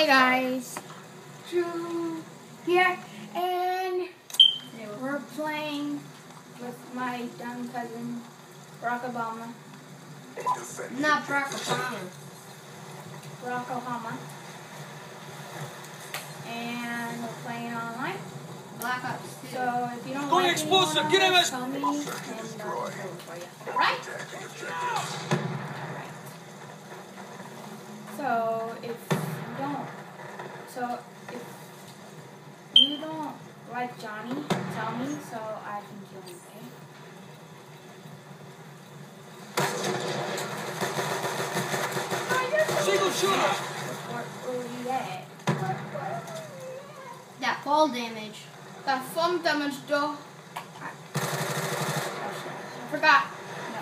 Hey guys, Drew here, and we're playing with my dumb cousin, Barack Obama. Not Barack Obama. Barack Obama. And we're playing online. Black Ops 2. So if you don't Going like explosive, anyone get him else, tell me, and uh, I'll do it for you. Alright? Alright. So if you don't, so if you don't like Johnny, tell me so I can kill him, okay? Single shooter! Where, where were you at? That fall damage. That phone damage though. I forgot. No.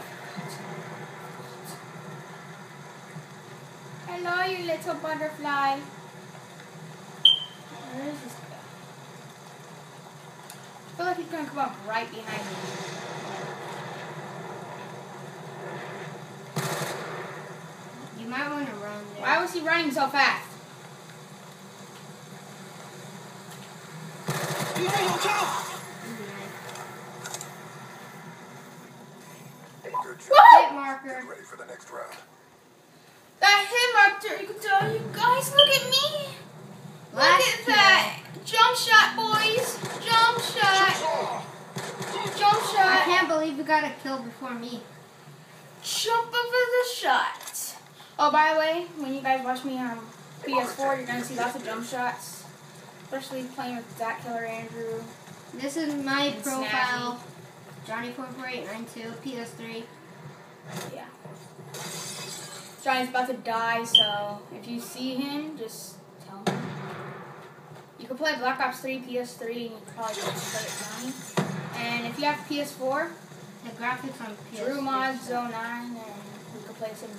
Hello, you little butterfly. Where is this guy? I feel like he's gonna come up right behind me. You might want to run there. Why was he running so fast? Good job. Hit marker. Get ready for the next round. That hit marker, you can tell you guys, look at me. Look Last at that. Jump shot, boys. Jump shot. Jump shot! I can't believe you got a kill before me. Jump over the shot. Oh, by the way, when you guys watch me on PS4, you're gonna see lots of jump shots. Especially playing with Zach Killer Andrew. This is my And profile. Johnny44892, PS3. Yeah. Johnny's about to die, so if you see him, just. You can play Black Ops 3 PS3 and you can probably just play it Johnny. And if you have PS4, The graphics on PS3. Drew Mod 09 and we can play some